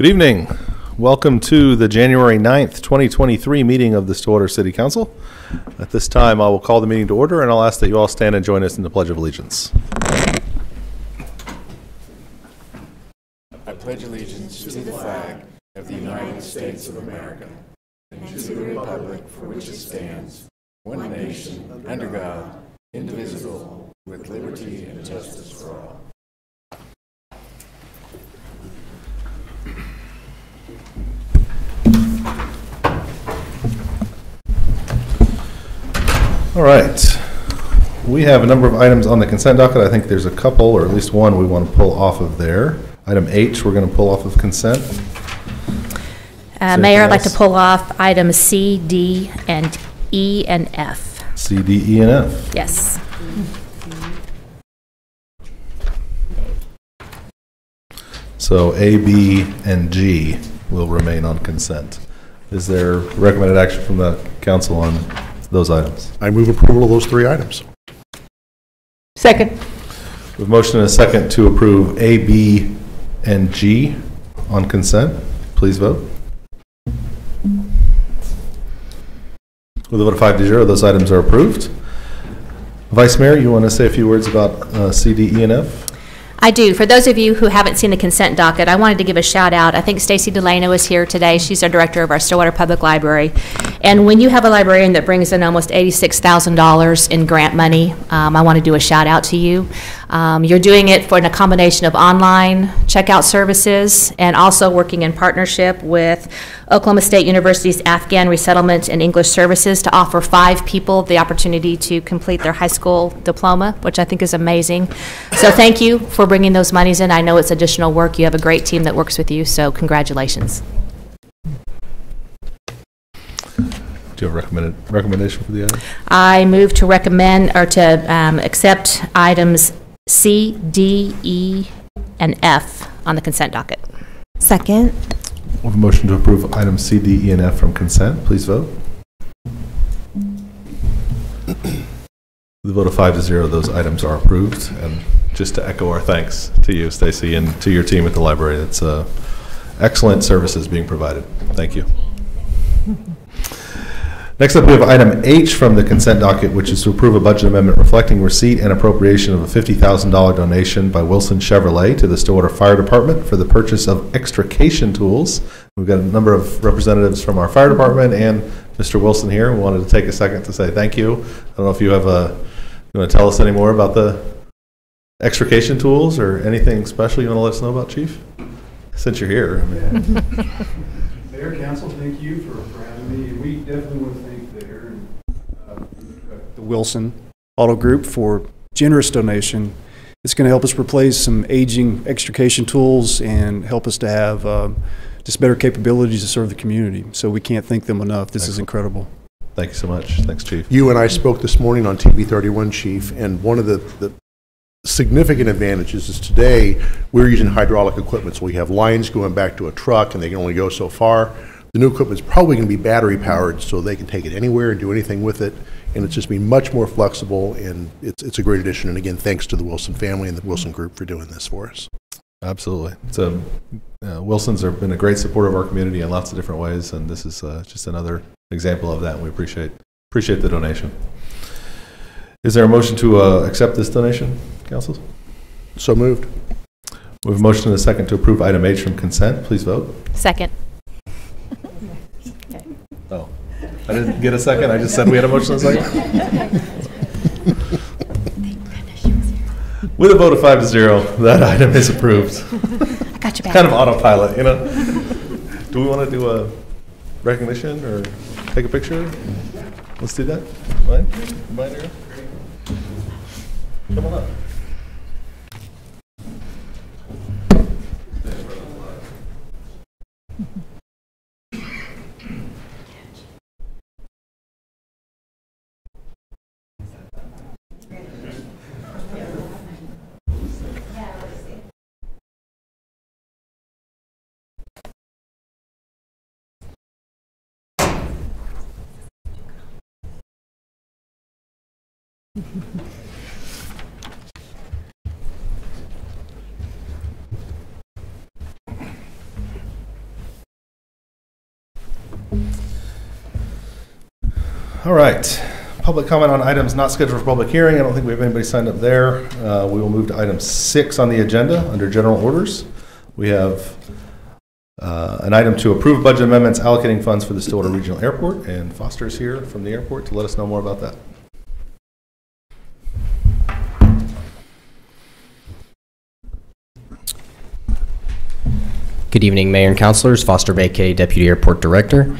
Good evening. Welcome to the January 9th, 2023 meeting of the Stillwater City Council. At this time, I will call the meeting to order, and I'll ask that you all stand and join us in the Pledge of Allegiance. I pledge allegiance to the flag of the United States of America and to the republic for which it stands, one nation, under God, indivisible, with liberty and justice for all. All right. We have a number of items on the consent docket. I think there's a couple, or at least one, we want to pull off of there. Item H, we're going to pull off of consent. Uh, Mayor, I'd like to pull off items C, D, and E, and F. C, D, E, and F. Yes. So A, B, and G will remain on consent. Is there recommended action from the council on those items? I move approval of those three items. Second. With motion and a second to approve A, B, and G on consent, please vote. With a vote of five to zero, those items are approved. Vice Mayor, you want to say a few words about uh, C, D, E, and F? I do. For those of you who haven't seen the consent docket, I wanted to give a shout out. I think Stacy Delano is here today. She's our director of our Stillwater Public Library. And when you have a librarian that brings in almost $86,000 in grant money, um, I want to do a shout out to you. Um, You're doing it for in a combination of online checkout services and also working in partnership with Oklahoma State University's Afghan Resettlement and English Services to offer five people the opportunity to complete their high school diploma, which I think is amazing. So thank you for bringing those monies in. I know it's additional work. You have a great team that works with you, so congratulations. Do you have a recommended, recommendation for the item? I move to recommend, or to um, accept items C, D, E, and F on the consent docket. Second. We have a motion to approve items C, D, E, and F from consent, please vote. the vote of five to zero, those items are approved. And just to echo our thanks to you, Stacy, and to your team at the library. It's uh, excellent services being provided. Thank you. Next up, we have item H from the consent docket, which is to approve a budget amendment reflecting receipt and appropriation of a $50,000 donation by Wilson Chevrolet to the Stillwater Fire Department for the purchase of extrication tools. We've got a number of representatives from our fire department and Mr. Wilson here. We wanted to take a second to say thank you. I don't know if you have a, you want to tell us any more about the extrication tools or anything special you want to let us know about, Chief? Since you're here. I mean, Mayor, council, thank you for, for having me. We definitely want to thank the Aaron, uh, the Wilson Auto Group for generous donation. It's going to help us replace some aging extrication tools and help us to have um, just better capabilities to serve the community. So we can't thank them enough. This is incredible. Thank you so much. Thanks, Chief. You and I spoke this morning on TV 31, Chief, and one of the, the significant advantages is today, we're using hydraulic equipment, so we have lines going back to a truck, and they can only go so far. The new equipment is probably going to be battery-powered, so they can take it anywhere and do anything with it, and it's just been much more flexible, and it's, it's a great addition. And again, thanks to the Wilson family and the Wilson Group for doing this for us. Absolutely. It's a, uh, Wilson's have been a great supporter of our community in lots of different ways, and this is uh, just another example of that. and We appreciate appreciate the donation. Is there a motion to uh, accept this donation, council? So moved. We have a motion and a second to approve item H from consent. Please vote. Second. I didn't get a second. I just said we had a motion and a second. With a vote of five to zero, that item is approved. I got you back. Kind of autopilot, you know? Do we want to do a recognition or take a picture? Let's do that. Mine? Mine here? Come on up. All right. Public comment on items not scheduled for public hearing. I don't think we have anybody signed up there. Uh, we will move to item six on the agenda under general orders. We have uh, an item to approve budget amendments allocating funds for the Stillwater Regional Airport, and Foster is here from the airport to let us know more about that. Good evening, Mayor and Councilors. Foster Bakay, Deputy Airport Director.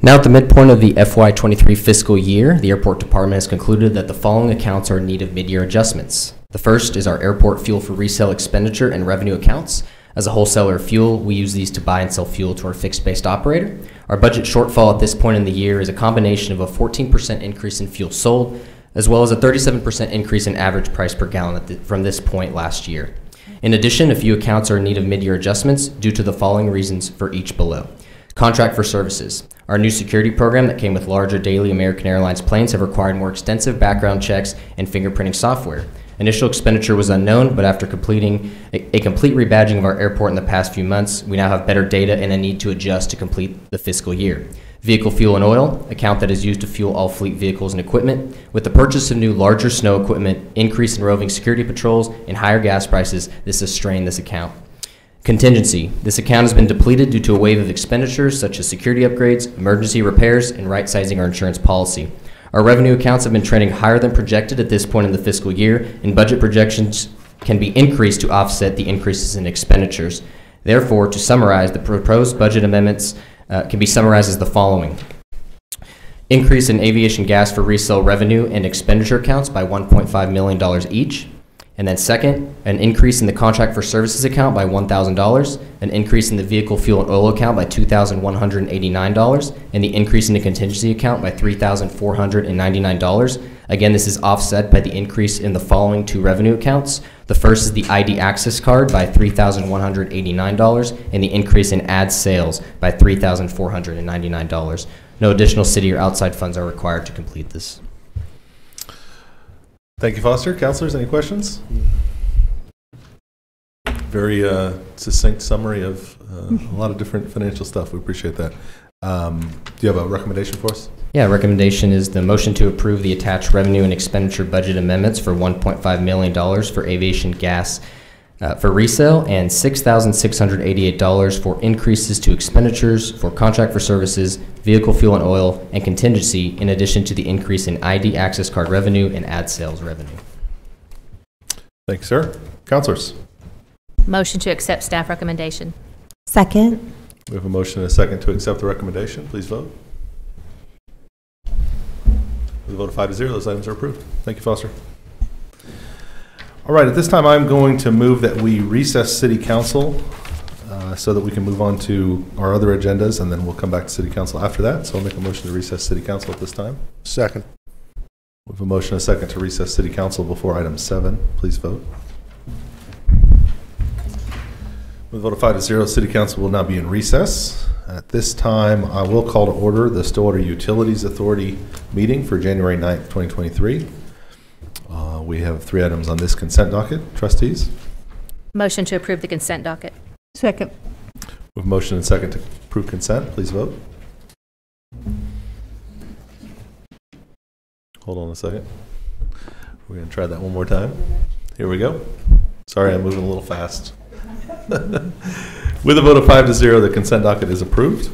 Now at the midpoint of the FY23 fiscal year, the Airport Department has concluded that the following accounts are in need of mid-year adjustments. The first is our airport fuel for resale expenditure and revenue accounts. As a wholesaler of fuel, we use these to buy and sell fuel to our fixed-based operator. Our budget shortfall at this point in the year is a combination of a 14% increase in fuel sold, as well as a 37% increase in average price per gallon the- from this point last year. In addition, a few accounts are in need of mid-year adjustments due to the following reasons for each below. Contract for services. Our new security program that came with larger daily American Airlines planes have required more extensive background checks and fingerprinting software. Initial expenditure was unknown, but after completing a, a complete rebadging of our airport in the past few months, we now have better data and a need to adjust to complete the fiscal year. Vehicle fuel and oil, account that is used to fuel all fleet vehicles and equipment. With the purchase of new larger snow equipment, increase in roving security patrols, and higher gas prices, this has strained this account. Contingency. This account has been depleted due to a wave of expenditures such as security upgrades, emergency repairs, and right-sizing our insurance policy. Our revenue accounts have been trending higher than projected at this point in the fiscal year, and budget projections can be increased to offset the increases in expenditures. Therefore, to summarize, the proposed budget amendments uh, can be summarized as the following. Increase in aviation gas for resale revenue and expenditure accounts by $1.5 million each. And then second, an increase in the contract for services account by $1,000, an increase in the vehicle fuel and oil account by $2,189, and the increase in the contingency account by $3,499. Again, this is offset by the increase in the following two revenue accounts. The first is the ID access card by $3,189, and the increase in ad sales by $3,499. No additional city or outside funds are required to complete this. Thank you, Foster. Councilors, any questions? Very uh, succinct summary of uh, a lot of different financial stuff. We appreciate that. Um, Do you have a recommendation for us? Yeah, recommendation is the motion to approve the attached revenue and expenditure budget amendments for $1.5 million for aviation gas uh, for resale and $6,688 for increases to expenditures for contract for services, vehicle fuel and oil, and contingency, in addition to the increase in ID access card revenue and ad sales revenue. Thanks, sir. Councilors? Motion to accept staff recommendation. Second. We have a motion and a second to accept the recommendation. Please vote. With a vote of five to zero, those items are approved. Thank you, Foster. All right, at this time, I'm going to move that we recess city council uh, so that we can move on to our other agendas, and then we'll come back to city council after that. So I'll make a motion to recess city council at this time. Second. We have a motion and a second to recess city council before item seven. Please vote. With a vote of five to zero, city council will now be in recess. At this time, I will call to order the Stillwater Utilities Authority meeting for January 9th, 2023. Uh, We have three items on this consent docket. Trustees, Motion to approve the consent docket. Second. with motion and second to approve consent, please vote. Hold on a second. We're going to try that one more time. Here we go. Sorry, I'm moving a little fast. With a vote of five to zero, the consent docket is approved.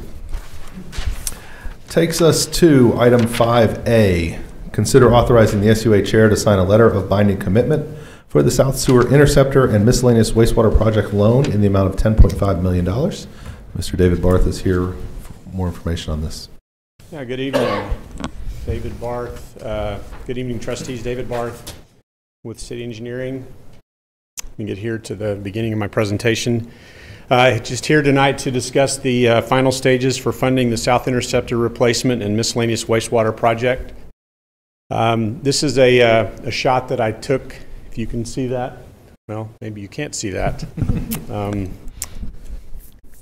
Takes us to item 5A. Consider authorizing the SUA Chair to sign a letter of binding commitment for the South Sewer Interceptor and miscellaneous wastewater project loan in the amount of $10.5 million. Mr. David Barth is here for more information on this. Yeah, good evening. David Barth. Uh, Good evening trustees, David Barth with City Engineering. Let me get here to the beginning of my presentation. Uh, Just here tonight to discuss the uh, final stages for funding the South Interceptor replacement and miscellaneous wastewater project. Um, This is a uh, a shot that I took, if you can see that. Well, maybe you can't see that. Um,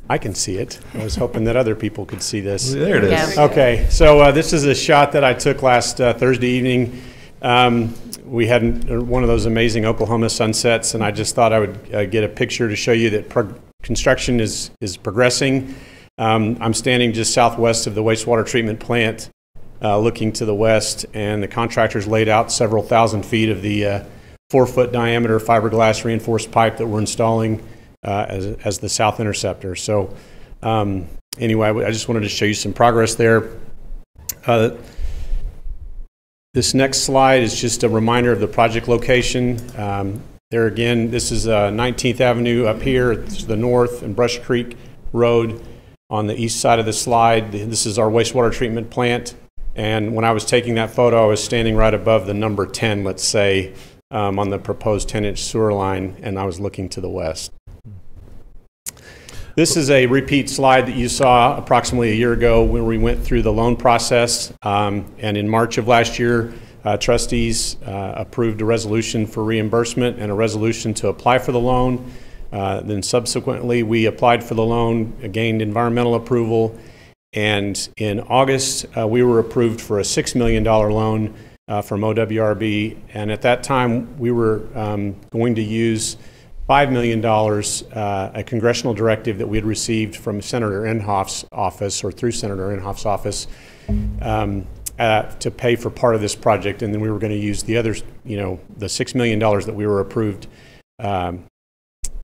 I can see it. I was hoping that other people could see this. There it is. Yeah. Okay, so uh, this is a shot that I took last uh, Thursday evening. Um, We had one of those amazing Oklahoma sunsets, and I just thought I would uh, get a picture to show you that construction is, is progressing. Um, I'm standing just southwest of the wastewater treatment plant uh, looking to the west, and the contractors laid out several thousand feet of the uh, four-foot diameter fiberglass reinforced pipe that we're installing uh, as, as the south interceptor. So um, anyway, I just wanted to show you some progress there. This next slide is just a reminder of the project location. Um, There again, this is uh, 19th Avenue up here to the north and Brush Creek Road on the east side of the slide. This is our wastewater treatment plant. And when I was taking that photo, I was standing right above the number 10, let's say, um, on the proposed 10-inch sewer line, and I was looking to the west. This is a repeat slide that you saw approximately a year ago when we went through the loan process. Um, And in March of last year, uh, trustees uh, approved a resolution for reimbursement and a resolution to apply for the loan. Uh, Then subsequently, we applied for the loan, gained environmental approval, and in August, uh, we were approved for a $6 million loan uh, from OWRB. And at that time, we were um, going to use $5 million, uh, a congressional directive that we had received from Senator Inhofe's office, or through Senator Inhofe's office, um, uh, to pay for part of this project. And then we were going to use the other, you know, the $6 million that we were approved um,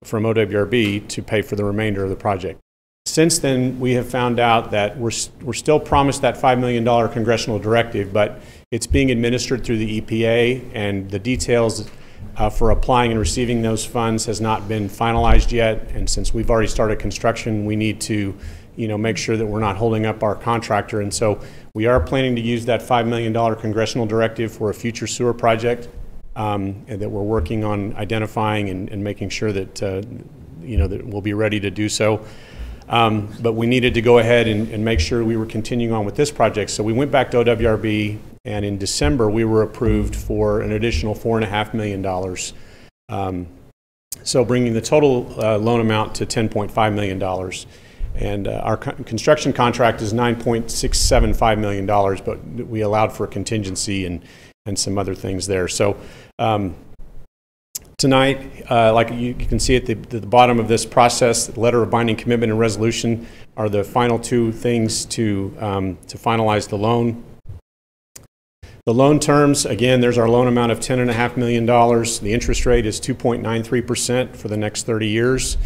from OWRB to pay for the remainder of the project. Since then, we have found out that we're, we're still promised that $5 million congressional directive, but it's being administered through the EPA, and the details uh, for applying and receiving those funds has not been finalized yet. And since we've already started construction, we need to, you know, make sure that we're not holding up our contractor. And so we are planning to use that $5 million congressional directive for a future sewer project um, and that we're working on identifying and, and making sure that, uh, you know, that we'll be ready to do so. Um, But we needed to go ahead and, and make sure we were continuing on with this project. So we went back to OWRB, and in December, we were approved for an additional $4.5 million. Um, So bringing the total uh, loan amount to $10.5 million. And uh, our co- construction contract is $9.675 million, but we allowed for a contingency and, and some other things there. So um, Tonight, uh, like you you can see at the, the bottom of this process, letter of binding commitment and resolution are the final two things to, um, to finalize the loan. The loan terms, again, there's our loan amount of $10.5 million. The interest rate is 2.93% for the next 30 years,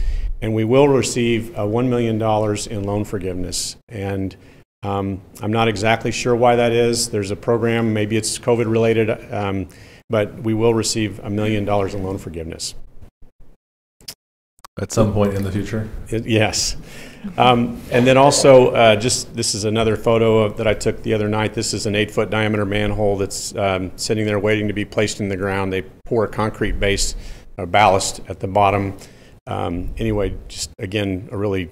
and we will receive uh, $1 million in loan forgiveness. And um, I'm not exactly sure why that is. There's a program, maybe it's COVID-related, um, but we will receive a million dollars in loan forgiveness. At some point in the future? It- Yes. Um, And then also, uh, just, this is another photo of- that I took the other night. This is an eight-foot diameter manhole that's um, sitting there waiting to be placed in the ground. They pour a concrete base, a ballast at the bottom. Um, Anyway, just, again, a really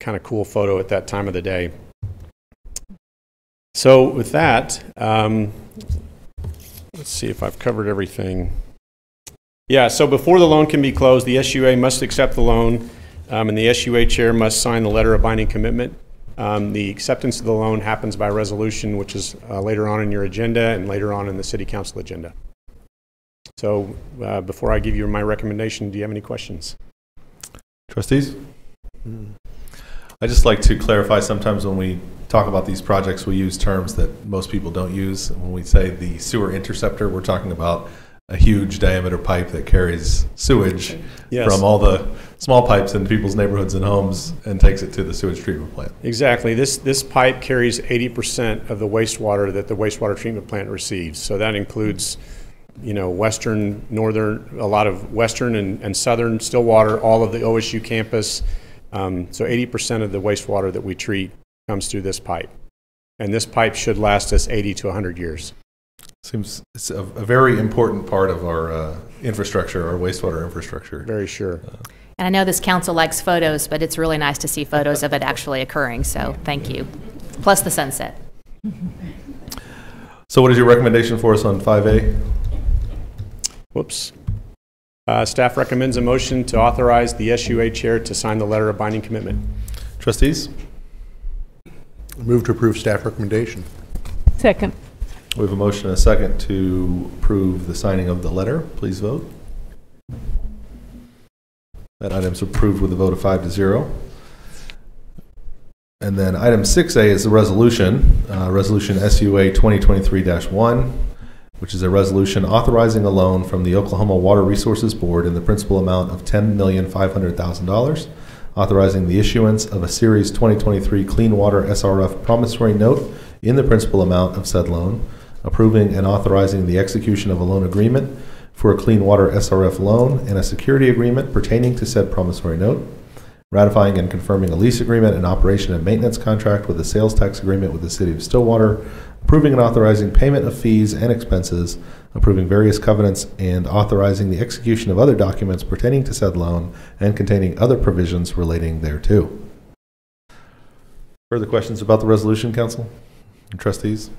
kind of cool photo at that time of the day. So with that, um, let's see if I've covered everything. Yeah, so before the loan can be closed, the SUA must accept the loan, um, and the SUA chair must sign the letter of binding commitment. Um, The acceptance of the loan happens by resolution, which is uh, later on in your agenda and later on in the city council agenda. So uh, before I give you my recommendation, do you have any questions? Trustees? I just like to clarify, sometimes when we talk about these projects, we use terms that most people don't use. When we say the sewer interceptor, we're talking about a huge diameter pipe that carries sewage Yes. from all the small pipes in people's neighborhoods and homes and takes it to the sewage treatment plant. Exactly. This, this pipe carries 80% of the wastewater that the wastewater treatment plant receives. So that includes, you know, western, northern, a lot of western and, and southern Stillwater, all of the OSU campus. Um, so 80% of the wastewater that we treat comes through this pipe. And this pipe should last us 80 to 100 years. Seems it's a, a very important part of our uh, infrastructure, our wastewater infrastructure. Very sure. And I know this council likes photos, but it's really nice to see photos of it actually occurring, so thank you. Plus the sunset. So what is your recommendation for us on 5A? Whoops. Uh, staff recommends a motion to authorize the SUA chair to sign the letter of binding commitment. Trustees? Move to approve staff recommendation. Second. We have a motion and a second to approve the signing of the letter. Please vote. That item is approved with a vote of five to zero. And then item 6A is the resolution, uh, Resolution SUA 2023-1, which is a resolution authorizing a loan from the Oklahoma Water Resources Board in the principal amount of $10,500,000, authorizing the issuance of a Series 2023 Clean Water SRF promissory note in the principal amount of said loan, approving and authorizing the execution of a loan agreement for a Clean Water SRF loan and a security agreement pertaining to said promissory note, ratifying and confirming a lease agreement and operation and maintenance contract with a sales tax agreement with the City of Stillwater, approving and authorizing payment of fees and expenses, approving various covenants, and authorizing the execution of other documents pertaining to said loan and containing other provisions relating thereto. Further questions about the resolution, council and trustees?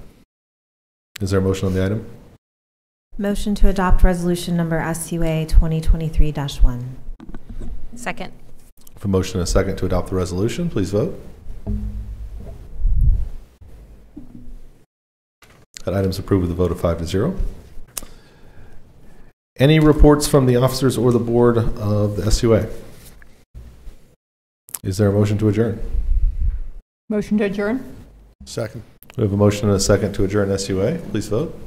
Is there a motion on the item? Motion to adopt resolution number SUA 2023-1. Second. For motion and a second to adopt the resolution, please vote. That item is approved with a vote of five to zero. Any reports from the officers or the board of the SUA? Is there a motion to adjourn? Motion to adjourn? Second. We have a motion and a second to adjourn SUA. Please vote.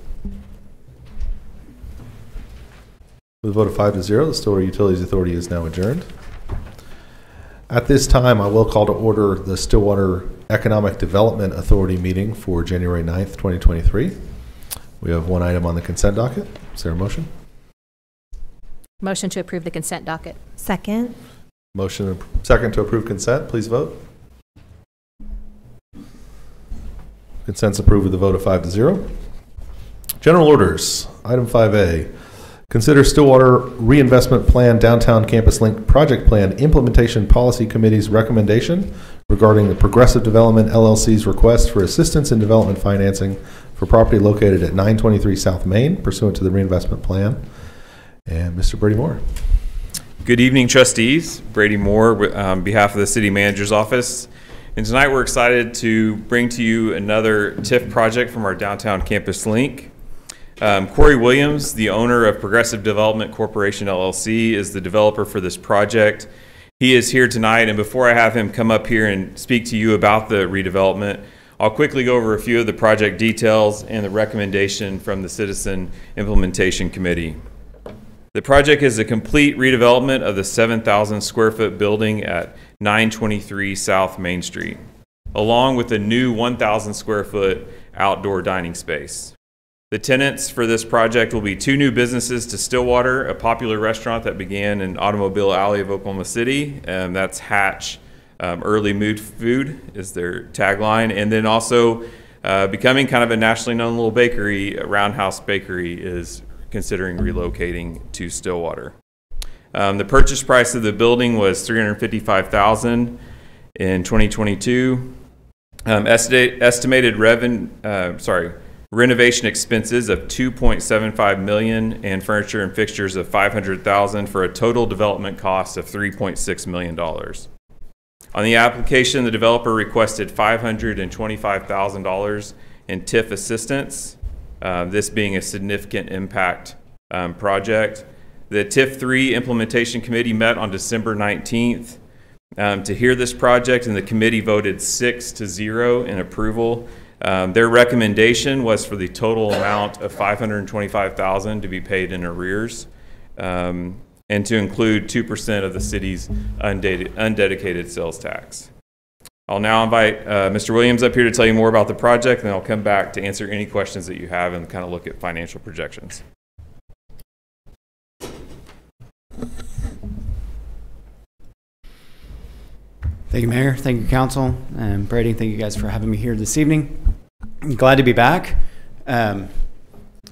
With a vote of five to zero, the Stillwater Utilities Authority is now adjourned. At this time, I will call to order the Stillwater Economic Development Authority meeting for January 9th, 2023. We have one item on the consent docket. Is there a motion? Motion to approve the consent docket. Second. Motion second to approve consent. Please vote. Consent's approved with a vote of five to zero. General orders, item 5A. Consider Stillwater Reinvestment Plan Downtown Campus Link Project Plan Implementation Policy Committee's recommendation regarding the Progressive Development LLC's request for assistance in development financing for property located at 923 South Main pursuant to the reinvestment plan. And Mr. Brady Moore. Good evening, trustees. Brady Moore, on behalf of the city manager's office. And tonight, we're excited to bring to you another TIF project from our downtown campus link. Um, Corey Williams, the owner of Progressive Development Corporation LLC, is the developer for this project. He is here tonight, and before I have him come up here and speak to you about the redevelopment, I'll quickly go over a few of the project details and the recommendation from the Citizen Implementation Committee. The project is a complete redevelopment of the 7,000 square foot building at 923 South Main Street, along with a new 1,000 square foot outdoor dining space. The tenants for this project will be two new businesses to Stillwater, a popular restaurant that began in Automobile Alley of Oklahoma City. Um, that's Hatch um, Early Mood Food is their tagline, and then also uh, becoming kind of a nationally known little bakery, Roundhouse Bakery is considering relocating to Stillwater. Um, the purchase price of the building was 355000 in 2022. Um, estimate, estimated uh, sorry, renovation expenses of 2.75 million and furniture and fixtures of 500,000 for a total development cost of 3.6 million dollars. On the application, the developer requested $525,000 in TIF assistance, uh, this being a significant impact um, project. The TIF 3 Implementation Committee met on December 19th um, to hear this project, and the committee voted six to zero in approval. Um, their recommendation was for the total amount of 525,000 to be paid in arrears, um, and to include 2% of the city's undated, undedicated sales tax. I'll now invite uh, Mr. Williams up here to tell you more about the project, and then I'll come back to answer any questions that you have and kind of look at financial projections. Thank you, Mayor. Thank you, Council. And Brady, thank you guys for having me here this evening. I'm glad to be back. Um,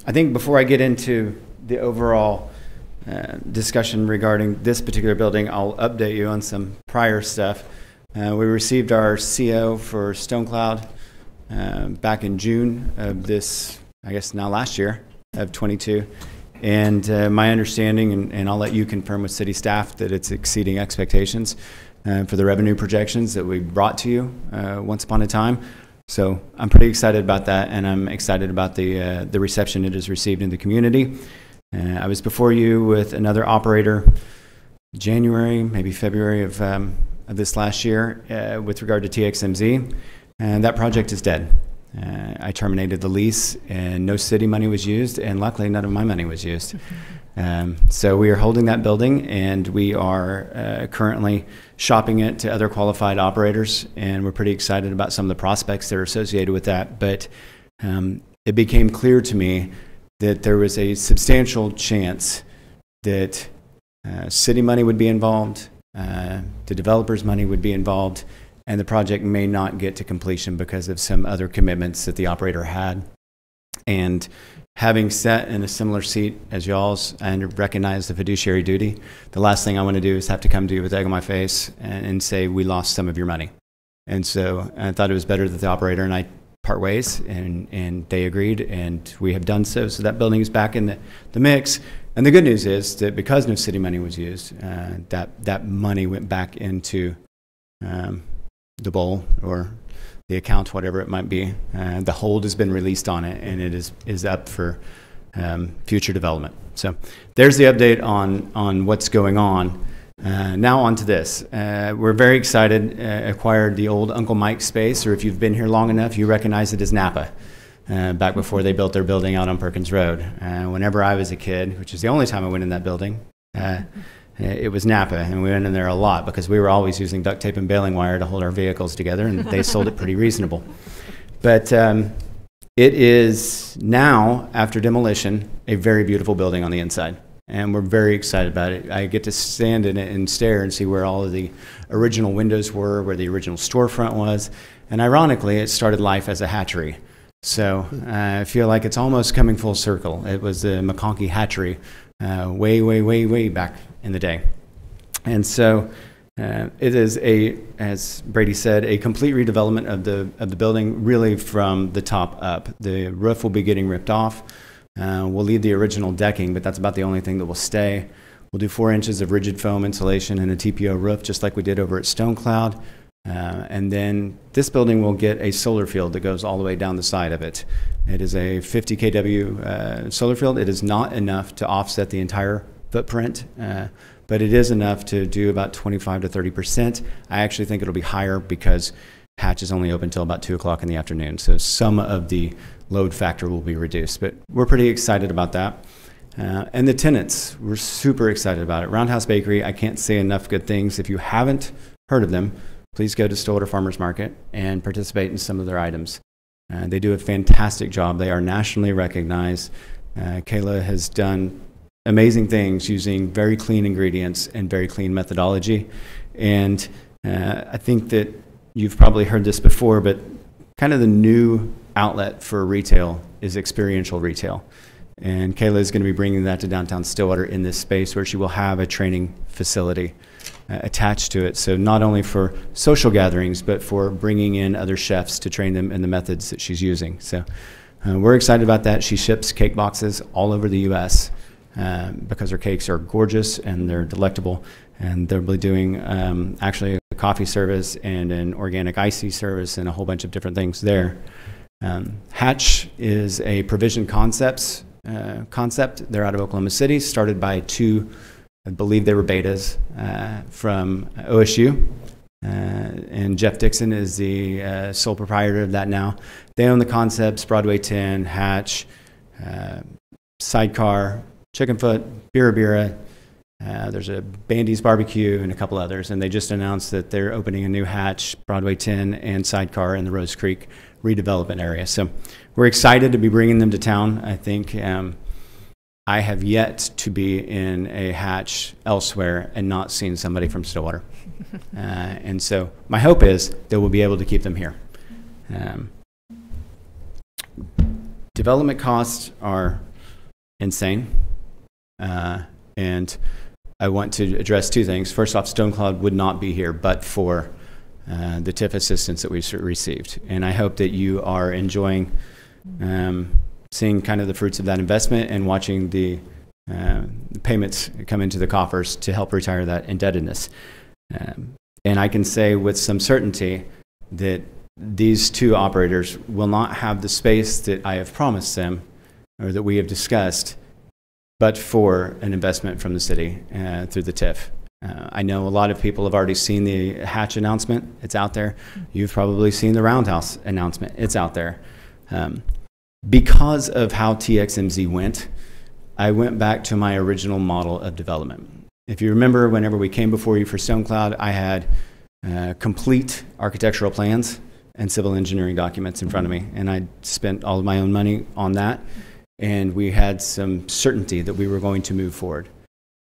I think before I get into the overall uh, discussion regarding this particular building, I'll update you on some prior stuff. Uh, we received our CO for Stone Cloud uh, back in June of this, I guess now last year of 22. And uh, my understanding, and, and I'll let you confirm with city staff, that it's exceeding expectations uh, for the revenue projections that we brought to you uh, once upon a time. So I'm pretty excited about that, and I'm excited about the uh, the reception it has received in the community. Uh, I was before you with another operator, January, maybe February of um, of this last year uh, with regard to TXMZ, and that project is dead. Uh, I terminated the lease, and no city money was used, and luckily, none of my money was used. Um, so we are holding that building, and we are uh, currently shopping it to other qualified operators, and we're pretty excited about some of the prospects that are associated with that. But um, it became clear to me that there was a substantial chance that uh, city money would be involved, uh, the developer's money would be involved, and the project may not get to completion because of some other commitments that the operator had. And having sat in a similar seat as y'all's and recognize the fiduciary duty, the last thing I want to do is have to come to you with egg on my face and, and say, we lost some of your money. And so I thought it was better that the operator and I part ways, and, and they agreed, and we have done so. So that building is back in the, the mix. And the good news is that because no city money was used, uh, that, that money went back into um, the bowl or the account, whatever it might be. Uh, the hold has been released on it, and it is, is up for um, future development. So there's the update on, on what's going on. Uh, now on to this. Uh, we're very excited. Uh, acquired the old Uncle Mike space, or if you've been here long enough, you recognize it as Napa. Uh, back before they built their building out on Perkins Road. Uh, whenever I was a kid, which is the only time I went in that building, it was Napa, and we went in there a lot because we were always using duct tape and baling wire to hold our vehicles together, and they sold it pretty reasonable. But um, it is now, after demolition, a very beautiful building on the inside and we're very excited about it. I get to stand in it and stare and see where all of the original windows were, where the original storefront was, and ironically, it started life as a hatchery. So uh, I feel like it's almost coming full circle. It was the McConkey hatchery uh, way, way, way, way back in the day. And so uh, it is a, as Brady said, a complete redevelopment of the, of the building, really from the top up. The roof will be getting ripped off. Uh, we'll leave the original decking, but that's about the only thing that will stay. We'll do four inches of rigid foam insulation and a TPO roof, just like we did over at Stone Cloud. Uh, and then this building will get a solar field that goes all the way down the side of it. It is a 50 kW uh, solar field. It is not enough to offset the entire footprint, uh, but it is enough to do about 25 to 30 percent. I actually think it'll be higher because Hatch is only open until about 2 o'clock in the afternoon. So some of the load factor will be reduced. But we're pretty excited about that. Uh, and the tenants, we're super excited about it. Roundhouse Bakery, I can't say enough good things. If you haven't heard of them, please go to Stillwater Farmers Market and participate in some of their items. Uh, they do a fantastic job. They are nationally recognized. Uh, Kayla has done amazing things using very clean ingredients and very clean methodology. And uh, I think that you've probably heard this before, but kind of the new outlet for retail is experiential retail. And Kayla is going to be bringing that to downtown Stillwater in this space where she will have a training facility attached to it. So, not only for social gatherings, but for bringing in other chefs to train them in the methods that she's using. So, uh, we're excited about that. She ships cake boxes all over the U.S. Uh, because her cakes are gorgeous and they're delectable. And they'll be doing um, actually a coffee service and an organic icy service and a whole bunch of different things there. Um, Hatch is a provision concepts uh, concept. They're out of Oklahoma City, started by two, I believe they were betas uh, from OSU. Uh, and Jeff Dixon is the uh, sole proprietor of that now. They own the concepts Broadway 10, Hatch, uh, Sidecar, Chickenfoot, Birra Birra. Uh, there's a Bandy's Barbecue and a couple others. And they just announced that they're opening a new Hatch, Broadway 10, and Sidecar in the Rose Creek redevelopment area. So we're excited to be bringing them to town. I think um, I have yet to be in a hatch elsewhere and not seen somebody from Stillwater. uh, and so my hope is that we'll be able to keep them here. Um, development costs are insane. Uh, and I want to address two things. First off, Stone Cloud would not be here but for uh, the TIF assistance that we've received. And I hope that you are enjoying um, seeing kind of the fruits of that investment and watching the, uh, payments come into the coffers to help retire that indebtedness. Um, and I can say with some certainty that these two operators will not have the space that I have promised them or that we have discussed, but for an investment from the city uh, through the TIF. Uh, I know a lot of people have already seen the Hatch announcement. It's out there. You've probably seen the Roundhouse announcement. It's out there. Um, because of how TXMZ went, I went back to my original model of development. If you remember, whenever we came before you for StoneCloud, I had uh, complete architectural plans and civil engineering documents in front of me, and I spent all of my own money on that, and we had some certainty that we were going to move forward.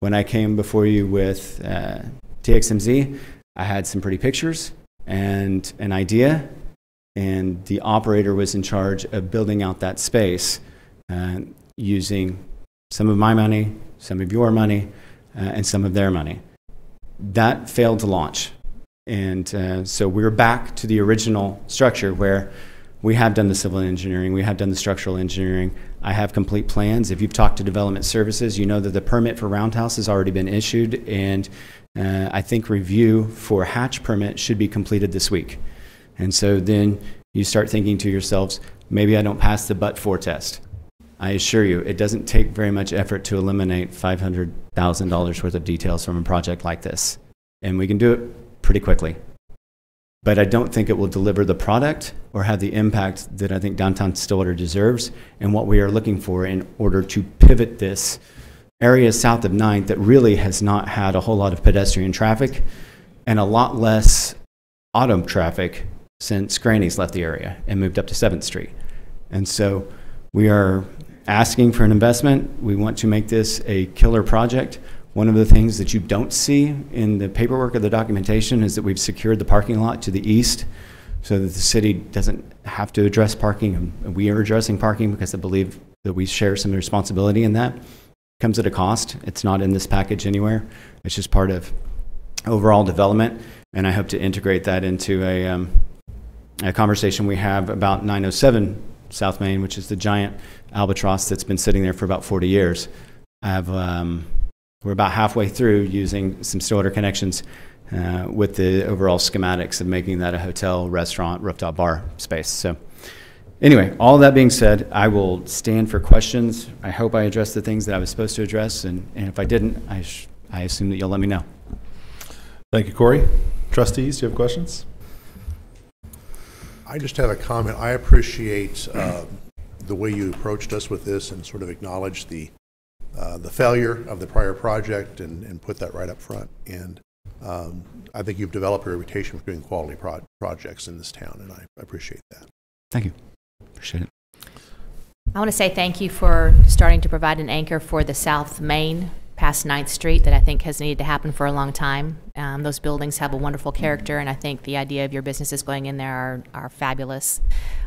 When I came before you with uh, TXMZ, I had some pretty pictures and an idea, and the operator was in charge of building out that space uh, using some of my money, some of your money, uh, and some of their money. That failed to launch. And uh, so we're back to the original structure where we have done the civil engineering, we have done the structural engineering. I have complete plans. If you've talked to development services, you know that the permit for Roundhouse has already been issued, and uh, I think review for Hatch permit should be completed this week. And so then you start thinking to yourselves, maybe I don't pass the but for test. I assure you, it doesn't take very much effort to eliminate $500,000 worth of details from a project like this. And we can do it pretty quickly. But I don't think it will deliver the product or have the impact that I think downtown Stillwater deserves and what we are looking for in order to pivot this area south of 9th that really has not had a whole lot of pedestrian traffic and a lot less auto traffic since Granny's left the area and moved up to 7th Street. And so we are asking for an investment. We want to make this a killer project. One of the things that you don't see in the paperwork of the documentation is that we've secured the parking lot to the east so that the city doesn't have to address parking. And we are addressing parking because I believe that we share some responsibility in that. It comes at a cost. It's not in this package anywhere. It's just part of overall development. And I hope to integrate that into a, um, a conversation we have about 907 South Main, which is the giant albatross that's been sitting there for about 40 years. I have, um, we're about halfway through using some Stillwater connections uh, with the overall schematics of making that a hotel, restaurant, rooftop bar space. So, anyway, all that being said, I will stand for questions. I hope I addressed the things that I was supposed to address, and, and if I didn't, I, I assume that you'll let me know. Thank you, Corey. Trustees, do you have questions? I just have a comment. I appreciate uh, the way you approached us with this and sort of acknowledged the, uh, the failure of the prior project and, and put that right up front. And um, I think you've developed a reputation for doing quality pro- projects in this town, and I appreciate that. Thank you. Appreciate it. I want to say thank you for starting to provide an anchor for the South Main past 9th Street that I think has needed to happen for a long time. Um, those buildings have a wonderful character, and I think the idea of your businesses going in there are, are fabulous.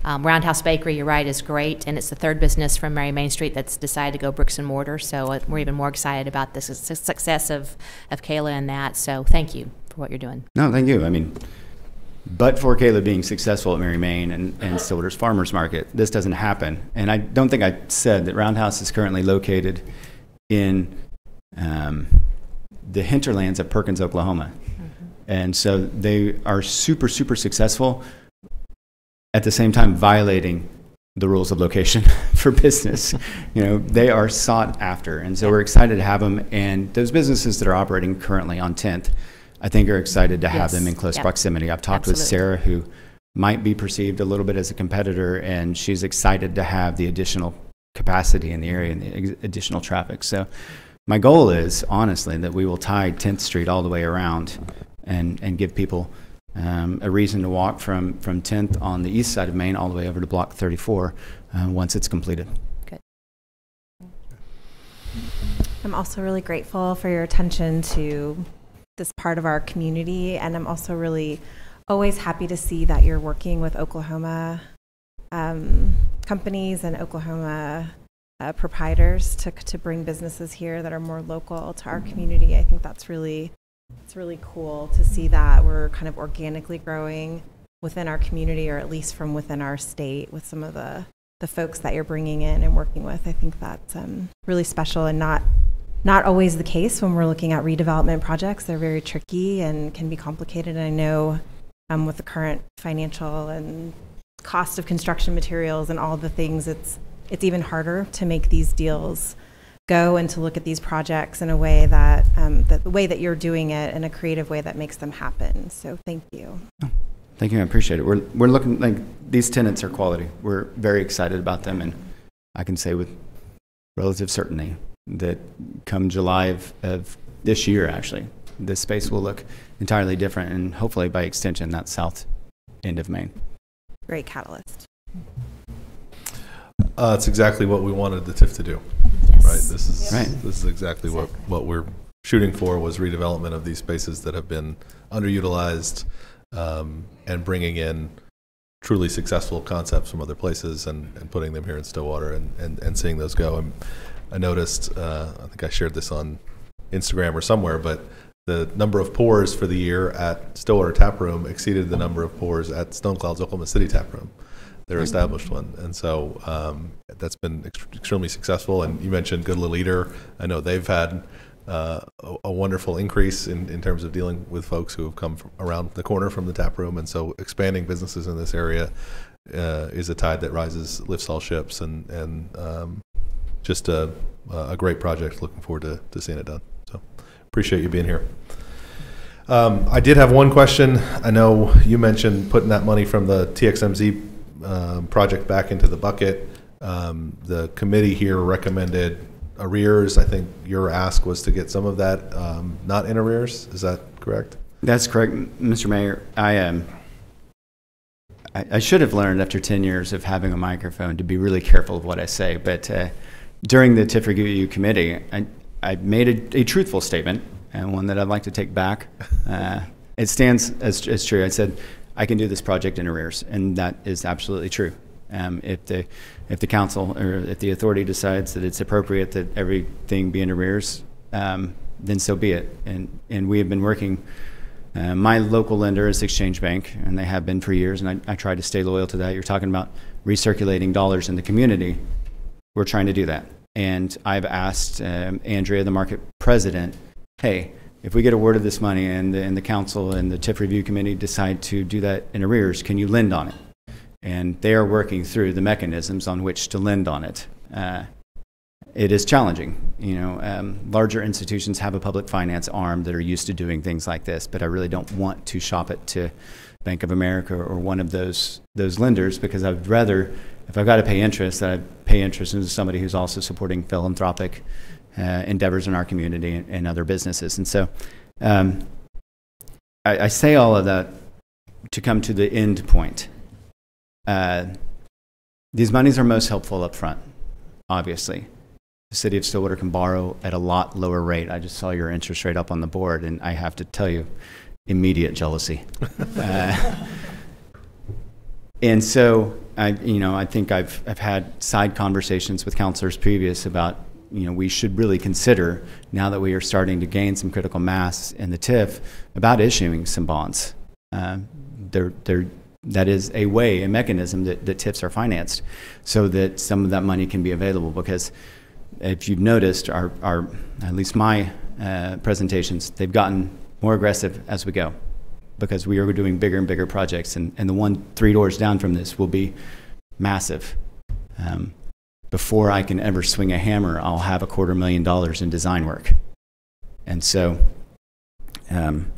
Um, Roundhouse Bakery, you're right, is great, and it's the third business from Mary Main Street that's decided to go bricks and mortar, so uh, we're even more excited about the success of, of Kayla and that, so thank you for what you're doing. No, thank you. I mean, but for Kayla being successful at Mary Main and, and Stillwater's Farmers Market, this doesn't happen. And I don't think I said that Roundhouse is currently located in um, the hinterlands of Perkins, Oklahoma. And so they are super, super successful at the same time violating the rules of location for business. you know, they are sought after. And so we're excited to have them. And those businesses that are operating currently on 10th, I think are excited to have Yes. them in close Yep. proximity. I've talked with Sarah, who might be perceived a little bit as a competitor, and she's excited to have the additional capacity in the area and the additional traffic. So my goal is, honestly, that we will tie 10th Street all the way around and, and give people um, a reason to walk from, from 10th on the east side of Main all the way over to Block 34 uh, once it's completed. Good. I'm also really grateful for your attention to this part of our community, and I'm also really always happy to see that you're working with Oklahoma um, companies and Oklahoma uh, proprietors to, to bring businesses here that are more local to our community. I think that's really it's really cool to see that we're kind of organically growing within our community, or at least from within our state, with some of the the folks that you're bringing in and working with. I think that's um, really special and not not always the case when we're looking at redevelopment projects. They're very tricky and can be complicated. And I know um, with the current financial and cost of construction materials and all the things, it's it's even harder to make these deals go and to look at these projects in a way that, um, that the way that you're doing it in a creative way that makes them happen. So thank you. Thank you, I appreciate it. We're, we're looking, like, these tenants are quality. We're very excited about them, and I can say with relative certainty that come July of, of this year, actually, this space will look entirely different, and hopefully by extension, that south end of Main. Great catalyst. Uh, it's exactly what we wanted the TIF to do. Yes. Right. This is Right. this is exactly what what we're shooting for was redevelopment of these spaces that have been underutilized um, and bringing in truly successful concepts from other places and, and putting them here in Stillwater and, and, and seeing those go. And I noticed, uh, I think I shared this on Instagram or somewhere, but the number of pours for the year at Stillwater Tap Room exceeded the number of pours at Stonecloud's Oklahoma City Tap Room, their established one. And so um, that's been ex- extremely successful. And you mentioned Good Little Eater. I know they've had uh, a, a wonderful increase in, in terms of dealing with folks who have come from around the corner from the tap room. And so expanding businesses in this area uh, is a tide that rises, lifts all ships, and, and um, just a, a great project. Looking forward to, to seeing it done. So appreciate you being here. Um, I did have one question. I know you mentioned putting that money from the TXMZ um, project back into the bucket. Um, the committee here recommended arrears. I think your ask was to get some of that um, not in arrears. Is that correct? That's correct, Mr. Mayor. I um, I, I should have learned after 10 years of having a microphone to be really careful of what I say. But uh, during the TIF review committee, I, I made a, a truthful statement and one that I'd like to take back. Uh, it stands as, as true. I said, I can do this project in arrears, and that is absolutely true. Um, if the if the council or if the authority decides that it's appropriate that everything be in arrears, um, then so be it. And and we have been working. Uh, my local lender is Exchange Bank, and they have been for years, and I, I try to stay loyal to that. You're talking about recirculating dollars in the community. We're trying to do that. And I've asked um, Andrea, the market president, hey, if we get awarded this money and the, and the council and the TIF review committee decide to do that in arrears, can you lend on it? And they are working through the mechanisms on which to lend on it. Uh, it is challenging. You know, um, larger institutions have a public finance arm that are used to doing things like this, but I really don't want to shop it to Bank of America or one of those those lenders because I'd rather, if I've got to pay interest, that I pay interest into somebody who's also supporting philanthropic uh, endeavors in our community and, and other businesses. And so, um, I, I say all of that to come to the end point. Uh, these monies are most helpful up front, obviously. The city of Stillwater can borrow at a lot lower rate. I just saw your interest rate up on the board, and I have to tell you, immediate jealousy. uh, and so, I, you know, I think I've, I've had side conversations with councilors previous about, you know, we should really consider, now that we are starting to gain some critical mass in the TIF, about issuing some bonds. Uh, they're, they're, that is a way, a mechanism that, that TIFs are financed so that some of that money can be available because if you've noticed, our, our at least my uh, presentations, they've gotten more aggressive as we go because we are doing bigger and bigger projects, and, and the one three doors down from this will be massive. Um, before I can ever swing a hammer, I'll have a quarter million dollars in design work. And so, um,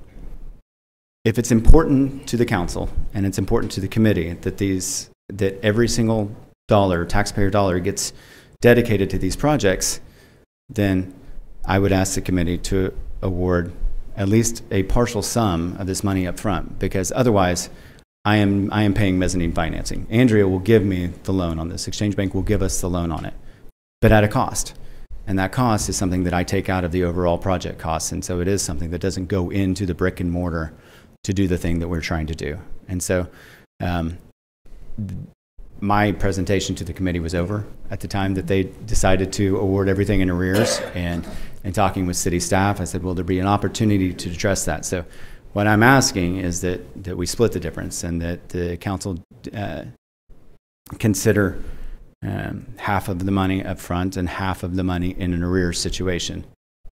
if it's important to the council and it's important to the committee that these that every single dollar, taxpayer dollar, gets dedicated to these projects, then I would ask the committee to award at least a partial sum of this money up front, because otherwise, I am, I am paying mezzanine financing. Andrea will give me the loan on this. Exchange Bank will give us the loan on it, but at a cost. And that cost is something that I take out of the overall project costs. And so it is something that doesn't go into the brick and mortar to do the thing that we're trying to do. And so um, my presentation to the committee was over at the time that they decided to award everything in arrears. And in talking with city staff, I said, will there be an opportunity to address that? So what I'm asking is that, that we split the difference and that the council uh, consider um, half of the money up front and half of the money in an arrears situation.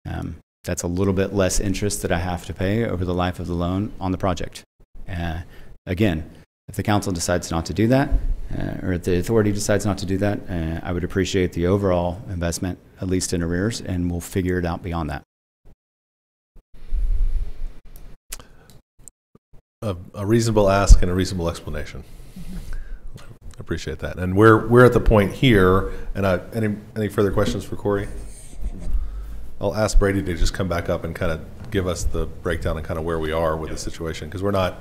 Um, that's a little bit less interest that I have to pay over the life of the loan on the project. Uh, again, If the council decides not to do that, uh, or if the authority decides not to do that, uh, I would appreciate the overall investment, at least in arrears, and we'll figure it out beyond that. A, a reasonable ask and a reasonable explanation. I Appreciate that. And we're, we're at the point here, and I, any, any further questions for Corey? I'll ask Brady to just come back up and kind of give us the breakdown and kind of where we are with the situation, because we're not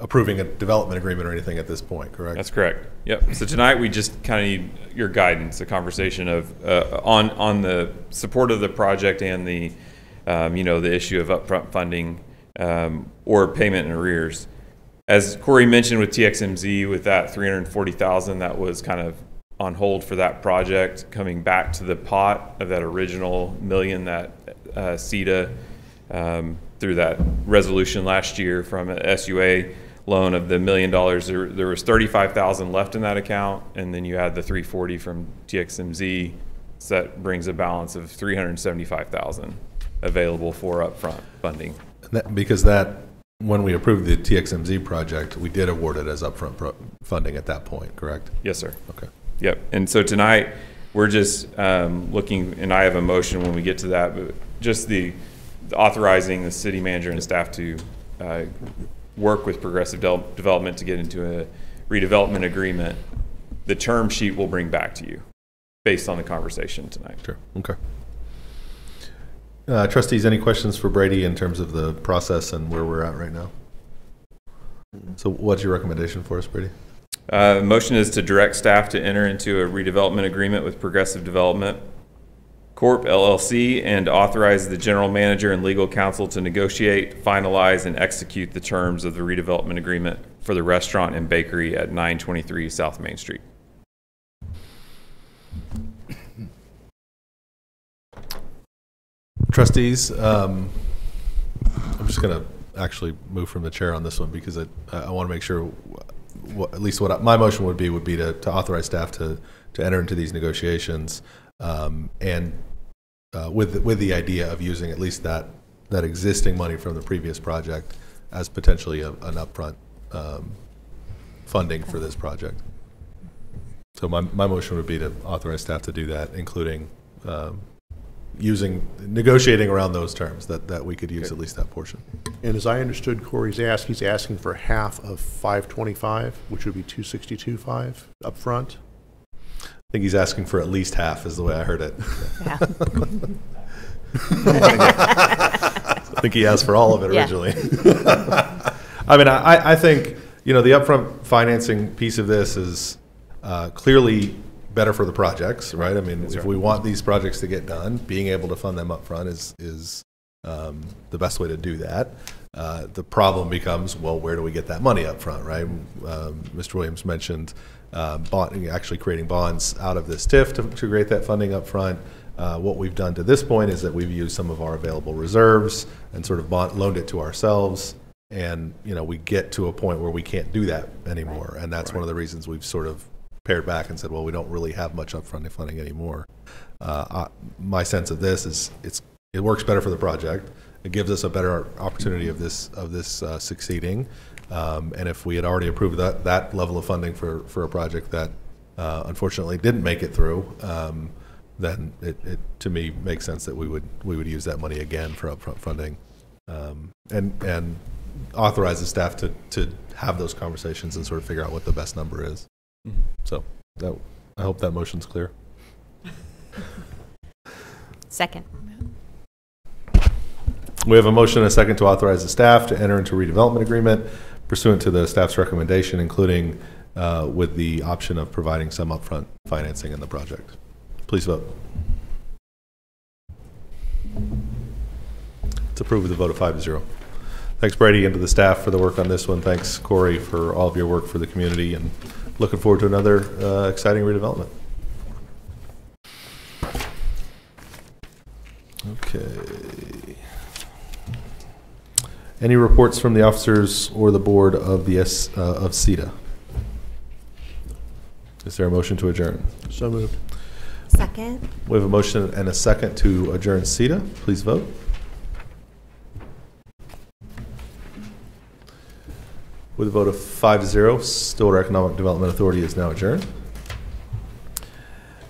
approving a development agreement or anything at this point, correct? That's correct. Yep. So tonight, we just kind of need your guidance, a conversation of, uh, on, on the support of the project and the, um, you know, the issue of upfront funding, um, or payment in arrears. As Corey mentioned with TXMZ, with that three hundred and forty thousand, that was kind of on hold for that project, coming back to the pot of that original million that, uh, SEDA, um, through that resolution last year from a SUA loan of the million dollars, there, there was thirty-five thousand left in that account, and then you had the three forty from TXMZ, so that brings a balance of three hundred and seventy-five thousand available for upfront funding. That- Because that, when we approved the TXMZ project, we did award it as upfront pro- funding at that point, correct? Yes, sir. Okay. Yep, and so tonight, we're just um, looking, and I have a motion when we get to that, but just the the authorizing the city manager and staff to uh, work with Progressive Development to get into a redevelopment agreement. The term sheet we'll bring back to you, based on the conversation tonight. Sure, okay. Uh, Trustees, any questions for Brady in terms of the process and where we're at right now? So what's your recommendation for us, Brady? Uh, motion is to direct staff to enter into a redevelopment agreement with Progressive Development Corp. LLC and authorize the general manager and legal counsel to negotiate, finalize, and execute the terms of the redevelopment agreement for the restaurant and bakery at 923 South Main Street. Trustees, um, I'm just going to actually move from the chair on this one because I, I want to make sure, what, at least what I- my motion would be, would be to, to authorize staff to, to enter into these negotiations um, and uh, with, with the idea of using at least that, that existing money from the previous project as potentially a, an upfront um, funding for this project. So my, my motion would be to authorize staff to do that, including um, using, negotiating around those terms, that, that we could use at least that portion. And as I understood Corey's ask, he's asking for half of 525, which would be 262.5 upfront. I think he's asking for at least half, is the way I heard it. Yeah. I think he asked for all of it Yeah. originally. I mean, I, I think, you know, the upfront financing piece of this is uh, clearly better for the projects, right? I mean, if we want these projects to get done, being able to fund them upfront is, is um, the best way to do that. Uh, The problem becomes, well, where do we get that money upfront, right? Um, Mr. Williams mentioned uh, bond, actually creating bonds out of this TIF to, to create that funding upfront. Uh, What we've done to this point is that we've used some of our available reserves and sort of bond, loaned it to ourselves. And, you know, we get to a point where we can't do that anymore. And that's one of the reasons we've sort of pared back and said, well, we don't really have much upfront funding anymore. Uh, uh, My sense of this is, it's, it works better for the project. It gives us a better opportunity of this, of this uh, succeeding. Um, And if we had already approved that, that level of funding for, for a project that uh, unfortunately didn't make it through, um, then it, it, to me, makes sense that we would, we would use that money again for upfront funding. Um, And, and authorize the staff to, to have those conversations and sort of figure out what the best number is. So that, I hope that motion's clear. Second. We have a motion and a second to authorize the staff to enter into redevelopment agreement pursuant to the staff's recommendation, including uh, with the option of providing some upfront financing in the project. Please vote. It's approved with a vote of five to zero. Thanks Brady and to the staff for the work on this one. Thanks Corey for all of your work for the community and looking forward to another uh, exciting redevelopment. Okay. Any reports from the officers or the board of the S, uh, of SEDA? Is there a motion to adjourn? So moved. Second? We have a motion and a second to adjourn SEDA. Please vote. With a vote of five to zero, Stillwater Economic Development Authority is now adjourned.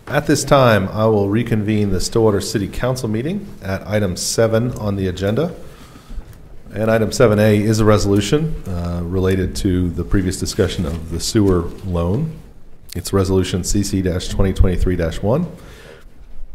At this time, I will reconvene the Stillwater City Council meeting at item seven on the agenda. And item 7A is a resolution uh, related to the previous discussion of the sewer loan. It's Resolution CC-2023-1.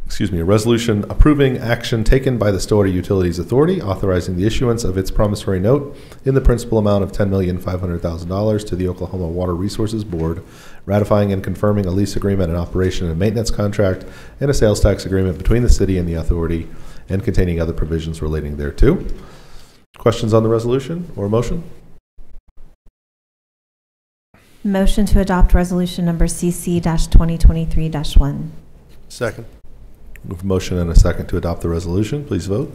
Excuse me, a resolution approving action taken by the Stillwater Utilities Authority authorizing the issuance of its promissory note in the principal amount of $10,500,000 to the Oklahoma Water Resources Board, ratifying and confirming a lease agreement, an operation and maintenance contract, and a sales tax agreement between the city and the authority, and containing other provisions relating thereto. Questions on the resolution or motion? Motion to adopt resolution number CC-2023-1. Second. We have a motion and a second to adopt the resolution. Please vote.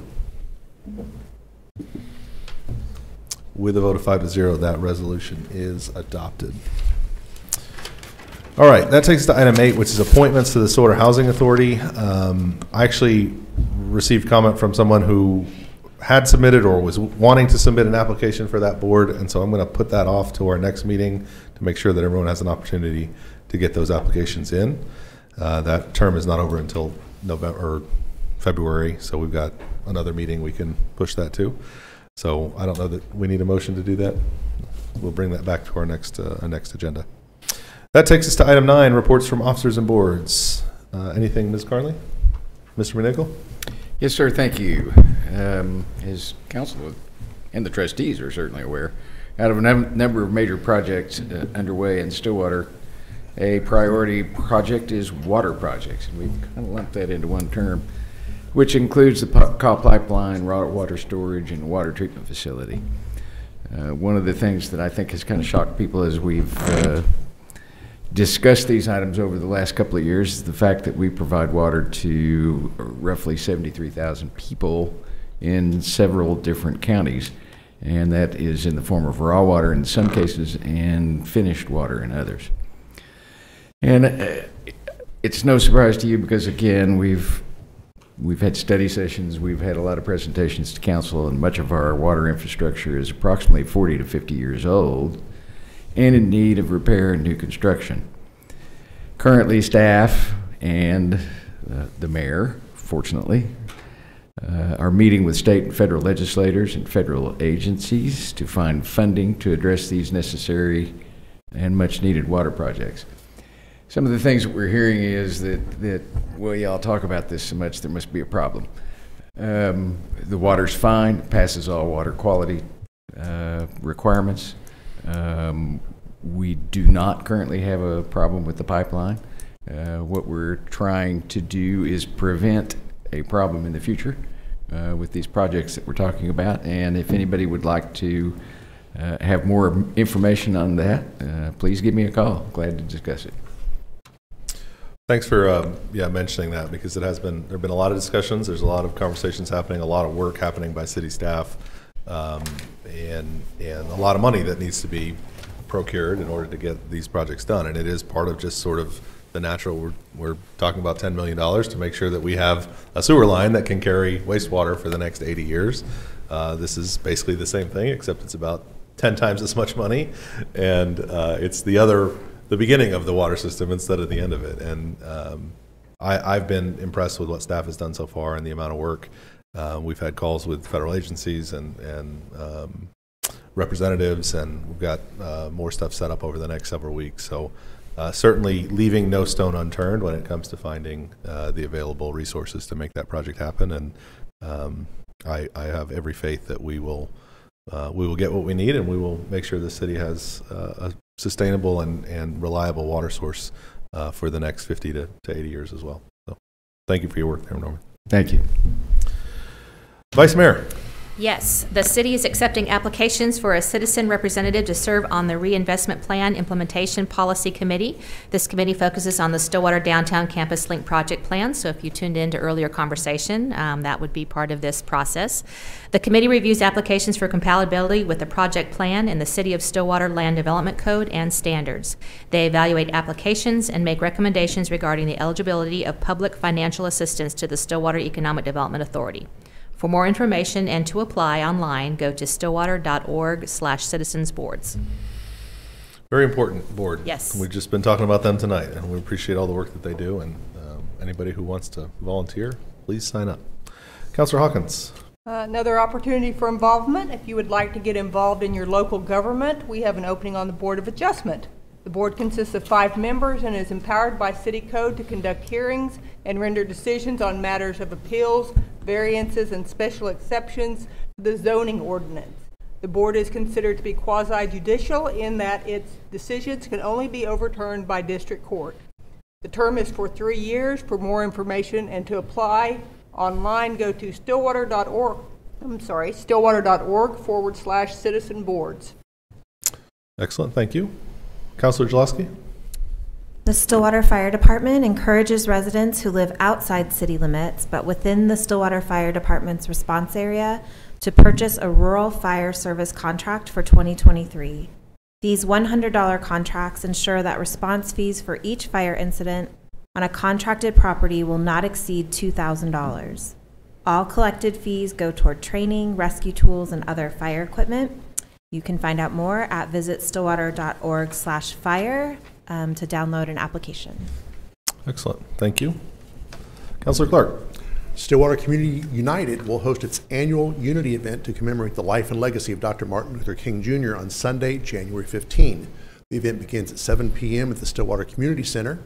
With a vote of five to zero, that resolution is adopted. All right, that takes us to item eight, which is appointments to the Stillwater Housing Authority. Um, I actually received comment from someone who had submitted or was wanting to submit an application for that board, and so I'm going to put that off to our next meeting to make sure that everyone has an opportunity to get those applications in. Uh, That term is not over until November, or February, so we've got another meeting we can push that to. So I don't know that we need a motion to do that. We'll bring that back to our next, uh, our next agenda. That takes us to item nine, reports from officers and boards. Uh, Anything, Ms. Carnley? Mr. McNickle? Yes, sir, thank you. Um, As council and the trustees are certainly aware, out of a num- number of major projects uh, underway in Stillwater, a priority project is water projects, and we've kind of lumped that into one term, which includes the Kaw Pipeline, raw water storage, and water treatment facility. Uh, One of the things that I think has kind of shocked people as we've uh, discussed these items over the last couple of years is the fact that we provide water to roughly 73,000 people in several different counties. And that is in the form of raw water in some cases and finished water in others. And uh, it's no surprise to you because, again, we've We've had study sessions, we've had a lot of presentations to council, and much of our water infrastructure is approximately 40 to 50 years old and in need of repair and new construction. Currently, staff and uh, the mayor, fortunately, uh, are meeting with state and federal legislators and federal agencies to find funding to address these necessary and much needed water projects. Some of the things that we're hearing is that, that well, y'all talk about this so much, there must be a problem. Um, the water's fine, passes all water quality uh, requirements. Um, we do not currently have a problem with the pipeline. Uh, what we're trying to do is prevent a problem in the future uh, with these projects that we're talking about. And if anybody would like to uh, have more information on that, uh, please give me a call. Glad to discuss it. Thanks for, um, yeah, mentioning that, because it has been, there've been a lot of discussions, there's a lot of conversations happening, a lot of work happening by city staff, um, and, and a lot of money that needs to be procured in order to get these projects done. And it is part of just sort of the natural, we're, we're talking about $10 million to make sure that we have a sewer line that can carry wastewater for the next 80 years. Uh, This is basically the same thing, except it's about 10 times as much money. And uh, it's the other, the beginning of the water system instead of the end of it. And um, I, I've been impressed with what staff has done so far and the amount of work. Uh, We've had calls with federal agencies and, and um, representatives, and we've got uh, more stuff set up over the next several weeks. So uh, certainly leaving no stone unturned when it comes to finding uh, the available resources to make that project happen. And um, I, I have every faith that we will, uh, we will get what we need, and we will make sure the city has uh, a sustainable and, and reliable water source uh, for the next 50 to, to 80 years as well. So thank you for your work there, Norman. Thank you. Vice Mayor. Yes, the city is accepting applications for a citizen representative to serve on the Reinvestment Plan Implementation Policy Committee. This committee focuses on the Stillwater Downtown Campus Link project plan, so if you tuned in to earlier conversation, um, that would be part of this process. The committee reviews applications for compatibility with the project plan and the City of Stillwater Land Development Code and standards. They evaluate applications and make recommendations regarding the eligibility of public financial assistance to the Stillwater Economic Development Authority. For more information and to apply online, go to stillwater.org/citizensboards. Very important board. Yes. We've just been talking about them tonight, and we appreciate all the work that they do, and um, anybody who wants to volunteer, please sign up. Councilor Hawkins? Uh, Another opportunity for involvement. If you would like to get involved in your local government, we have an opening on the Board of Adjustment. The board consists of five members and is empowered by city code to conduct hearings and render decisions on matters of appeals, variances, and special exceptions to the zoning ordinance. The board is considered to be quasi-judicial in that its decisions can only be overturned by district court. The term is for three years. For more information and to apply online, go to stillwater.org, I'm sorry, stillwater.org forward slash citizen boards. Excellent, thank you. Councilor Dzialowski? The Stillwater Fire Department encourages residents who live outside city limits but within the Stillwater Fire Department's response area to purchase a rural fire service contract for 2023. These $100 contracts ensure that response fees for each fire incident on a contracted property will not exceed $2,000. All collected fees go toward training, rescue tools, and other fire equipment. You can find out more at visitstillwater.org/fire um, to download an application. Excellent, thank you. Councilor Clark? Stillwater Community United will host its annual Unity event to commemorate the life and legacy of Dr. Martin Luther King Jr. on Sunday, January 15. The event begins at 7 p.m. at the Stillwater Community Center.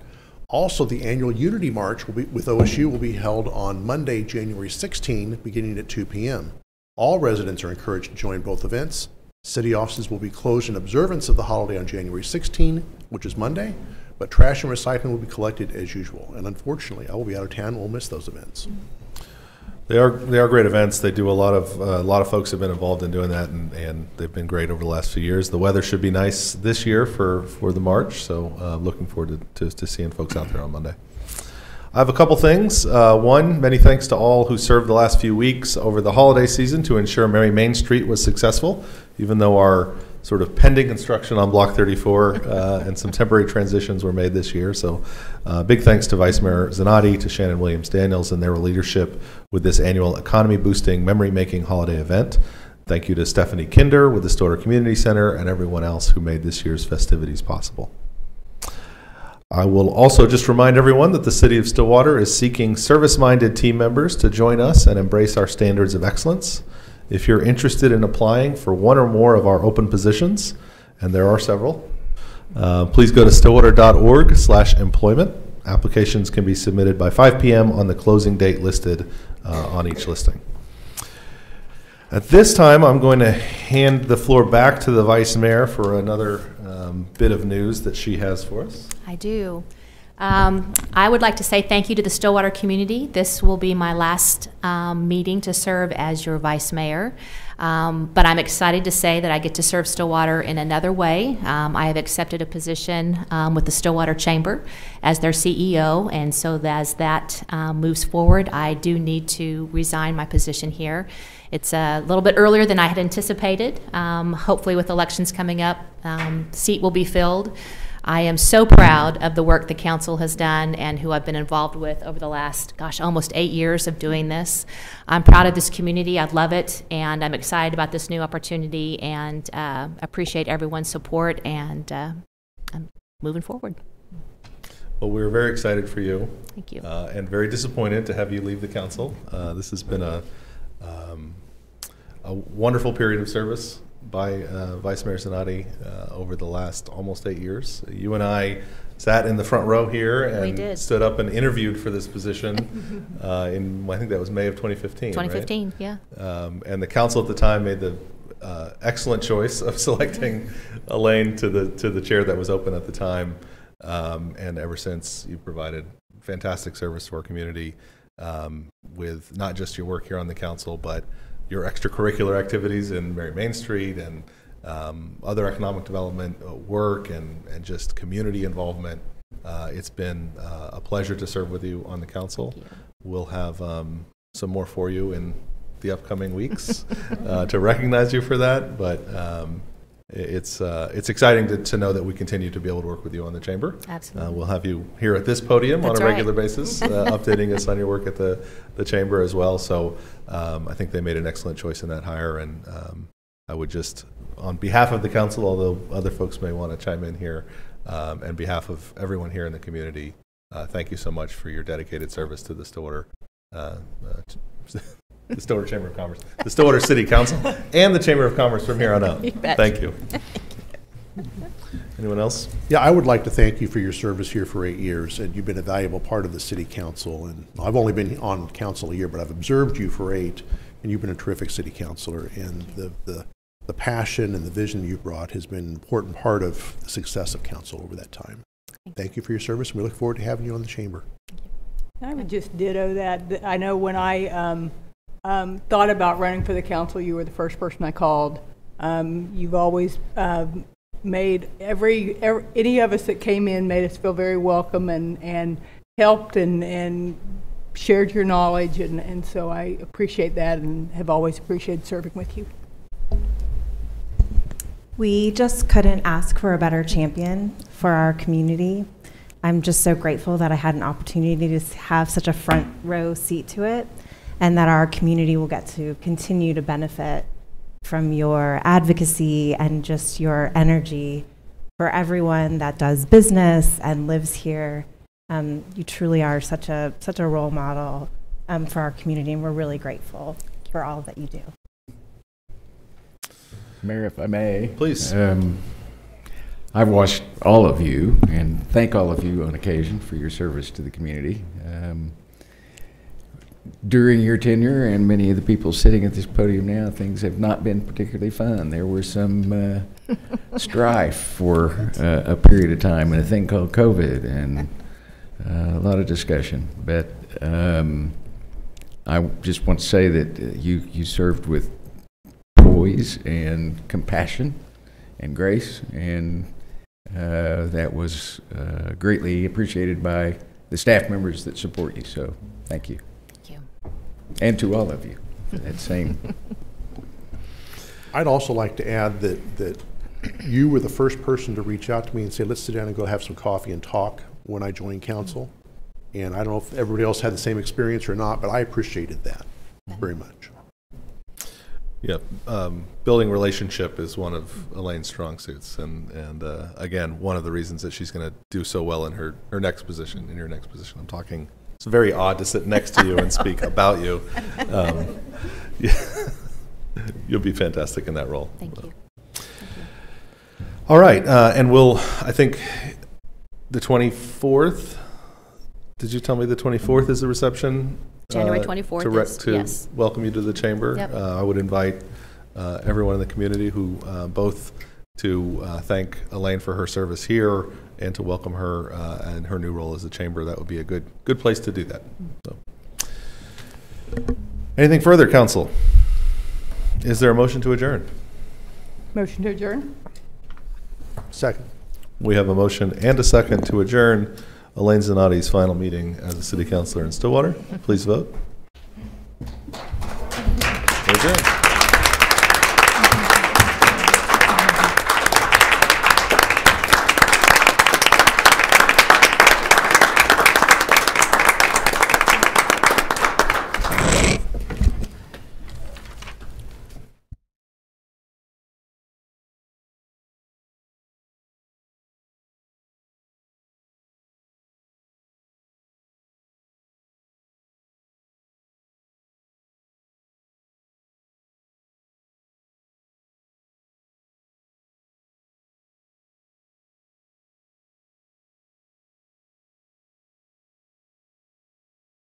Also, the annual Unity March will be, with OSU will be held on Monday, January 16, beginning at 2 p.m. All residents are encouraged to join both events. City offices will be closed in observance of the holiday on January 16, which is Monday, but trash and recycling will be collected as usual. And unfortunately, I will be out of town and will miss those events. They are, they are great events. They do a lot of, uh, a lot of folks have been involved in doing that, and, and they've been great over the last few years. The weather should be nice this year for, for the march, so uh, looking forward to, to, to seeing folks out there on Monday. I have a couple things. Uh, one, many thanks to all who served the last few weeks over the holiday season to ensure Merry Main Street was successful, even though our sort of pending construction on Block 34 uh, and some temporary transitions were made this year. So, uh, big thanks to Vice Mayor Zanotti, to Shannon Williams Daniels, and their leadership with this annual economy boosting, memory making holiday event. Thank you to Stephanie Kinder with the Stillwater Community Center and everyone else who made this year's festivities possible. I will also just remind everyone that the City of Stillwater is seeking service minded team members to join us and embrace our standards of excellence. If you're interested in applying for one or more of our open positions, and there are several, uh, please go to stillwater.org slash employment. Applications can be submitted by 5 p.m. on the closing date listed uh, on each listing. At this time, I'm going to hand the floor back to the Vice Mayor for another um, bit of news that she has for us. I do. Um, I would like to say thank you to the Stillwater community. This will be my last um, meeting to serve as your vice mayor. Um, but I'm excited to say that I get to serve Stillwater in another way. Um, I have accepted a position um, with the Stillwater Chamber as their CEO, and so as that um, moves forward, I do need to resign my position here. It's a little bit earlier than I had anticipated. Hopefully, with elections coming up, seat will be filled. I am so proud of the work the council has done and who I've been involved with over the last, gosh, almost eight years of doing this. I'm proud of this community. I love it, and I'm excited about this new opportunity and uh, appreciate everyone's support. And uh, I'm moving forward. Well, we're very excited for you. Thank you. Uh, and very disappointed to have you leave the council. Uh, this has been a, um, a wonderful period of service by uh, Vice Mayor Zanotti uh, over the last almost eight years. You and I sat in the front row here and stood up and interviewed for this position uh, in, I think that was May of 2015. right? 2015, yeah. Um, and the council at the time made the uh, excellent choice of selecting Elaine to the to the chair that was open at the time. Um, and ever since, you've provided fantastic service to our community um, with not just your work here on the council, but your extracurricular activities in Merry Main Street and um, other economic development uh, work and, and just community involvement. Uh, it's been uh, a pleasure to serve with you on the council. We'll have um, some more for you in the upcoming weeks uh, to recognize you for that. But um, it's uh, it's exciting to, to know that we continue to be able to work with you on the chamber. Absolutely. Uh, we'll have you here at this podium That's on a right. regular basis, uh, updating us on your work at the, the chamber as well. So um, I think they made an excellent choice in that hire, and um, I would just, on behalf of the council, although other folks may want to chime in here, um, and behalf of everyone here in the community, uh, thank you so much for your dedicated service to the Stillwater, uh, uh, the Stillwater Chamber of Commerce, the Stillwater City Council, and the Chamber of Commerce from here on out. You bet. Thank you. Anyone else? Yeah, I would like to thank you for your service here for eight years, and you've been a valuable part of the city council. And I've only been on council a year, but I've observed you for eight, and you've been a terrific city councilor. And the, the, the passion and the vision you brought has been an important part of the success of council over that time. Thank you for your service, and we look forward to having you on the chamber. I would just ditto that. I know when I um, um, thought about running for the council, you were the first person I called. Um, You've always um, made every, every, any of us that came in made us feel very welcome and, and helped and, and shared your knowledge, and, and so I appreciate that and have always appreciated serving with you. We just couldn't ask for a better champion for our community. I'm just so grateful that I had an opportunity to have such a front row seat to it and that our community will get to continue to benefit from your advocacy and just your energy for everyone that does business and lives here. Um, you truly are such a such a role model um, for our community, and we're really grateful for all that you do. Mayor, if I may. Please. Um, I've watched all of you and thank all of you on occasion for your service to the community. Um, during your tenure and many of the people sitting at this podium now, things have not been particularly fun. There was some uh, strife for uh, a period of time and a thing called COVID and uh, a lot of discussion. But um, I just want to say that uh, you, you served with poise and compassion and grace, and uh, that was uh, greatly appreciated by the staff members that support you. So. Thank you. And to all of you for that same. I'd also like to add that, that you were the first person to reach out to me and say, let's sit down and go have some coffee and talk when I joined council. And I don't know if everybody else had the same experience or not, but I appreciated that very much. Yeah, um, building relationship is one of Elaine's strong suits, and and uh, again, one of the reasons that she's going to do so well in her her next position. In your next position, I'm talking. It's very odd to sit next to you and speak about you. Um, yeah, you'll be fantastic in that role. Thank you. All right, uh, and we'll. I think the 24th. Did you tell me the 24th is the reception? January uh, 24th to, re- is- to yes. welcome you to the chamber. Yep. Uh, I would invite uh, everyone in the community who uh, both to uh, thank Elaine for her service here and to welcome her uh, and her new role as the chamber. That would be a good good place to do that. So. Anything further, council? Is there a motion to adjourn? Motion to adjourn? Second. We have a motion and a second to adjourn Elaine Zanotti's final meeting as a city councilor in Stillwater. Please vote. We're adjourned.